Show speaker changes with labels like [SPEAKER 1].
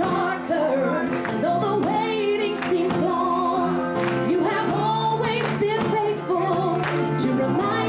[SPEAKER 1] darker, though the waiting seems long. You have always been faithful to remind